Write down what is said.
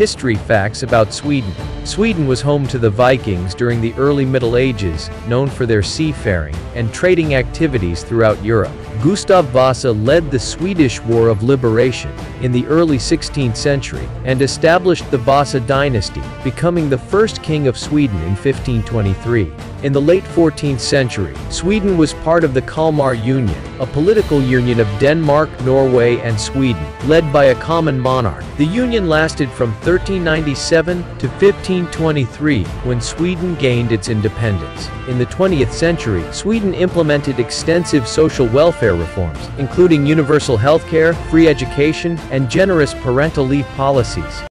History facts about Sweden. Sweden was home to the Vikings during the early Middle Ages, known for their seafaring and trading activities throughout Europe. Gustav Vasa led the Swedish War of Liberation in the early 16th century and established the Vasa dynasty, becoming the first king of Sweden in 1523. In the late 14th century, Sweden was part of the Kalmar Union, a political union of Denmark, Norway, and Sweden, led by a common monarch. The union lasted from 1397 to 1523, when Sweden gained its independence. In the 20th century, Sweden implemented extensive social welfare reforms, including universal healthcare, free education, and generous parental leave policies.